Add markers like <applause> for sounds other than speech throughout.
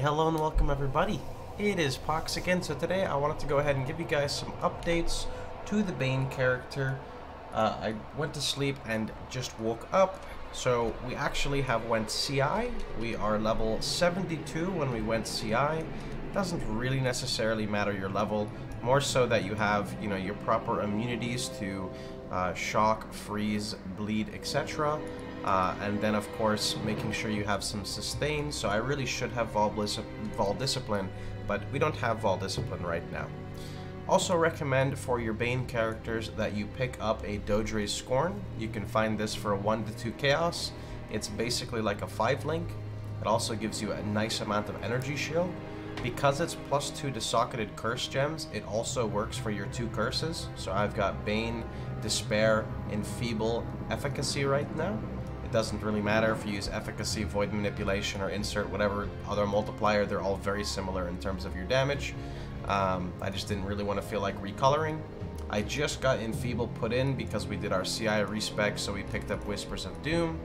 Hello and welcome everybody. It is Pohx again, so today I wanted to go ahead and give you guys some updates to the Bane character. Uh, I went to sleep and just woke up, so we actually have went CI. We are level 72 when we went CI. Doesn't really necessarily matter your level, more so that you have, you know, your proper immunities to uh, shock, freeze, bleed, etc. Uh, and then, of course, making sure you have some sustain. So I really should have Vaal, Vaal Discipline, but we don't have Vaal Discipline right now. Also recommend for your Bane characters that you pick up a Doedre's Scorn. You can find this for 1 to 2 Chaos. It's basically like a 5 link. It also gives you a nice amount of energy shield. Because it's plus 2 to socketed curse gems, it also works for your 2 curses. So I've got Bane, Despair, Enfeeble, Efficacy right now doesn't really matter if you use efficacy, void manipulation, or insert whatever other multiplier. They're all very similar in terms of your damage. Um, I just didn't really want to feel like recoloring. I just got Enfeeble put in because we did our CI respec, so we picked up Whispers of Doom.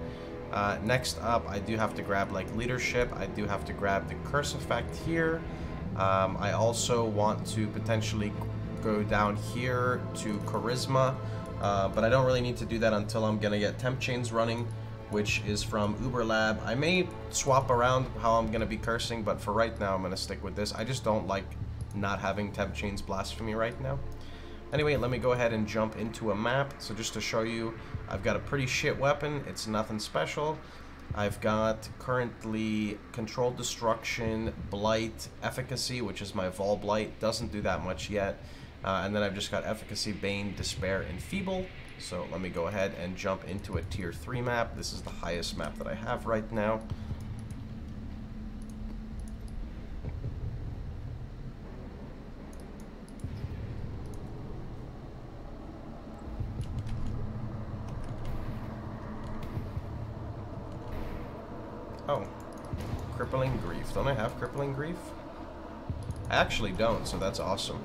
Uh, next up, I do have to grab like Leadership. I do have to grab the Curse effect here. Um, I also want to potentially go down here to Charisma, uh, but I don't really need to do that until I'm going to get Temp Chains running which is from Uber Lab. I may swap around how I'm going to be cursing, but for right now I'm going to stick with this. I just don't like not having Temp Chains Blasphemy right now. Anyway, let me go ahead and jump into a map. So just to show you, I've got a pretty shit weapon. It's nothing special. I've got currently Controlled Destruction, Blight, Efficacy, which is my Vaal Blight. Doesn't do that much yet. Uh, and then I've just got Efficacy, Bane, Despair, Enfeeble. So let me go ahead and jump into a tier 3 map. This is the highest map that I have right now. Oh, Crippling Grief. Don't I have Crippling Grief? I actually don't, so that's awesome.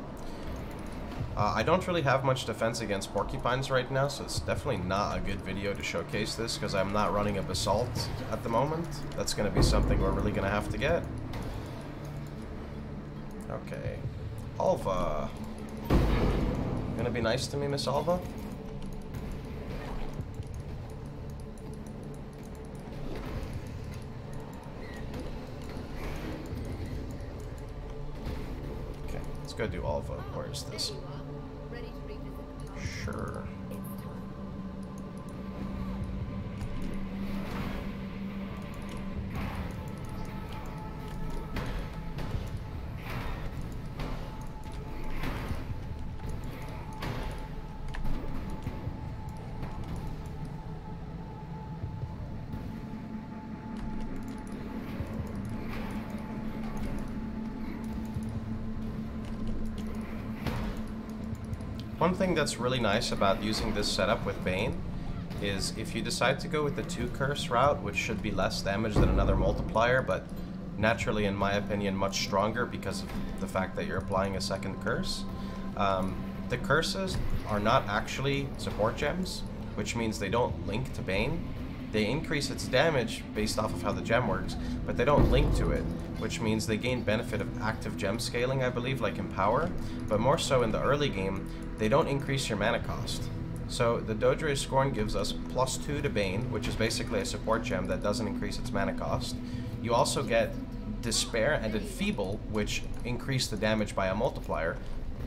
Uh, I don't really have much defense against porcupines right now, so it's definitely not a good video to showcase this because I'm not running a Basalt at the moment. That's going to be something we're really going to have to get. Okay. Alva. Gonna be nice to me, Miss Alva? Okay, let's go do Alva. Where is this? One thing that's really nice about using this setup with Bane is if you decide to go with the two curse route, which should be less damage than another multiplier, but naturally, in my opinion, much stronger because of the fact that you're applying a second curse. Um, the curses are not actually support gems, which means they don't link to Bane. They increase its damage based off of how the gem works, but they don't link to it, which means they gain benefit of active gem scaling, I believe, like in power, but more so in the early game, they don't increase your mana cost. So the Doedre's Scorn gives us plus 2 to Bane, which is basically a support gem that doesn't increase its mana cost. You also get Despair and Enfeeble, which increase the damage by a multiplier,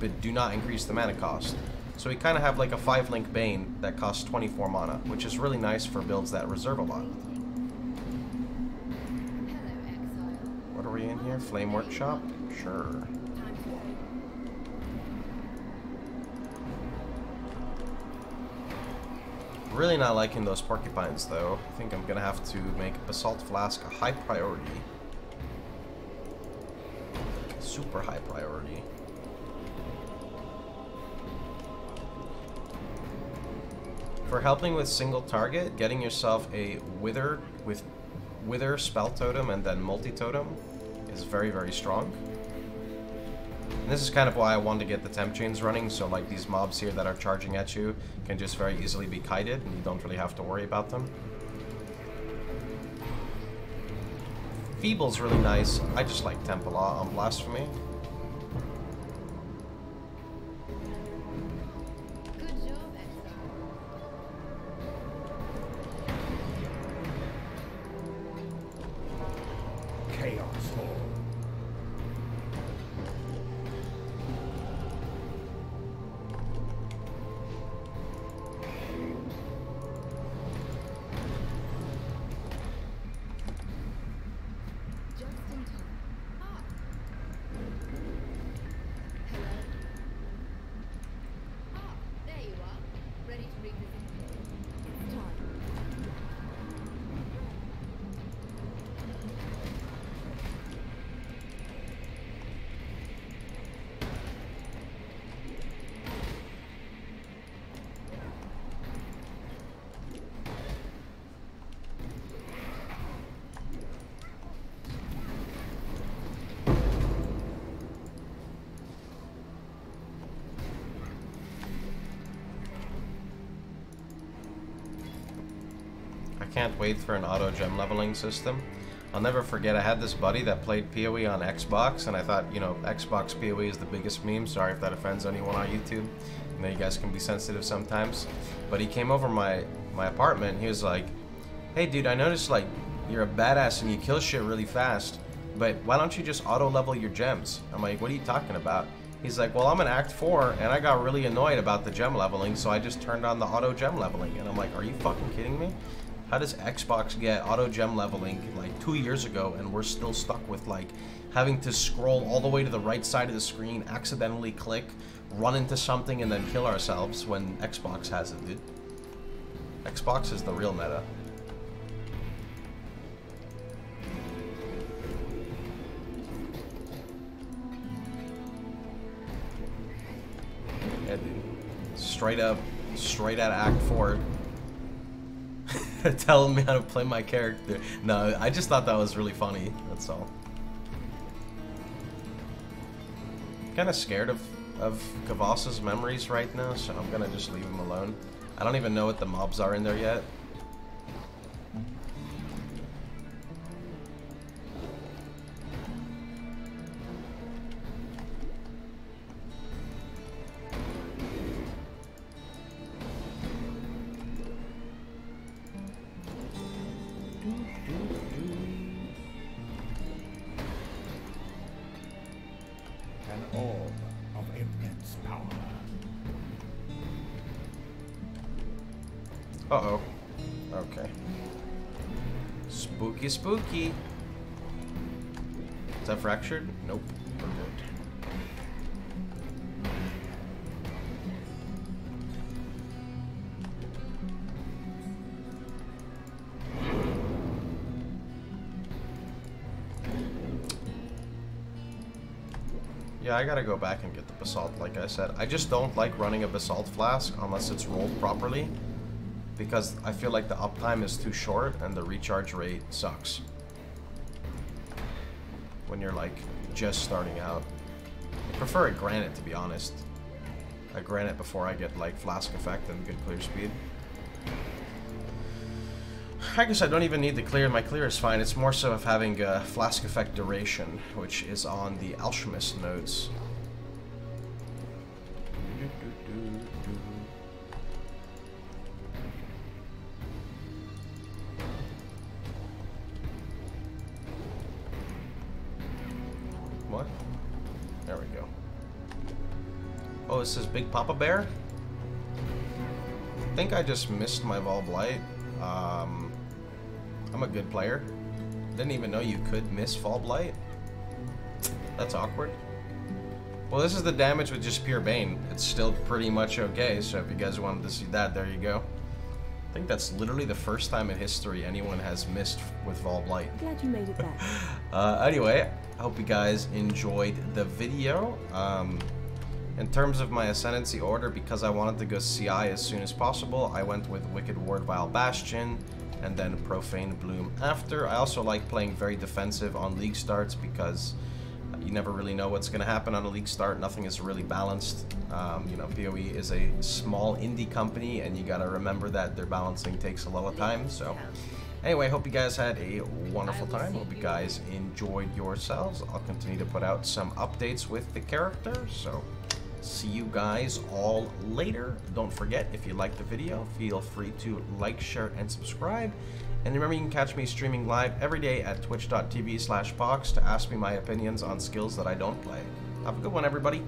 but do not increase the mana cost. So we kind of have like a 5-link Bane that costs 24 mana, which is really nice for builds that reserve a lot. What are we in here? Flame Workshop? Sure. Really not liking those porcupines though. I think I'm gonna have to make Basalt Flask a high priority. Super high priority. For helping with single target, getting yourself a Wither with Wither, Spell Totem, and then Multi-Totem is very, very strong. And this is kind of why I wanted to get the temp chains running, so like these mobs here that are charging at you can just very easily be kited, and you don't really have to worry about them. Feeble's really nice. I just like Temple uh, on Blasphemy. Can't wait for an auto gem leveling system. I'll never forget, I had this buddy that played PoE on Xbox, and I thought, you know, Xbox PoE is the biggest meme. Sorry if that offends anyone on YouTube. I know you guys can be sensitive sometimes. But he came over my, my apartment, he was like, hey dude, I noticed, like, you're a badass and you kill shit really fast, but why don't you just auto level your gems? I'm like, what are you talking about? He's like, well, I'm in Act 4, and I got really annoyed about the gem leveling, so I just turned on the auto gem leveling. And I'm like, are you fucking kidding me? How does Xbox get auto gem leveling like two years ago and we're still stuck with like having to scroll all the way to the right side of the screen, accidentally click, run into something and then kill ourselves when Xbox has it, dude? Xbox is the real meta. Yeah, dude. Straight up, straight out Act 4, telling me how to play my character. No, I just thought that was really funny. That's all. Kind of scared of of Kavas's memories right now, so I'm gonna just leave him alone. I don't even know what the mobs are in there yet. Uh-oh. Okay. Spooky, spooky. Is that fractured? Nope. Yeah, I gotta go back and get the basalt, like I said. I just don't like running a basalt flask unless it's rolled properly because I feel like the uptime is too short and the recharge rate sucks. When you're like just starting out. I prefer a granite to be honest. A granite before I get like flask effect and good clear speed. I guess I don't even need the clear. My clear is fine. It's more so of having a flask effect duration, which is on the alchemist nodes. What? There we go. Oh, this is Big Papa Bear. I think I just missed my Vaal Blight. Um, I'm a good player. Didn't even know you could miss Vaal Blight. That's awkward. Well, this is the damage with just pure Bane. It's still pretty much okay, so if you guys wanted to see that, there you go. I think that's literally the first time in history anyone has missed with Vaal Blight. Glad you made it back. <laughs> uh, anyway, I hope you guys enjoyed the video. Um, in terms of my Ascendancy order, because I wanted to go CI as soon as possible, I went with Wicked Ward Vile Bastion, and then Profane Bloom after. I also like playing very defensive on league starts because you never really know what's going to happen on a league start. Nothing is really balanced. Um, you know, PoE is a small indie company, and you got to remember that their balancing takes a lot of time. So, Anyway, hope you guys had a wonderful time. Hope you guys enjoyed yourselves. I'll continue to put out some updates with the character, so see you guys all later. Don't forget, if you liked the video, feel free to like, share, and subscribe. And remember, you can catch me streaming live every day at twitch.tv slash Pohx to ask me my opinions on skills that I don't play. Have a good one, everybody.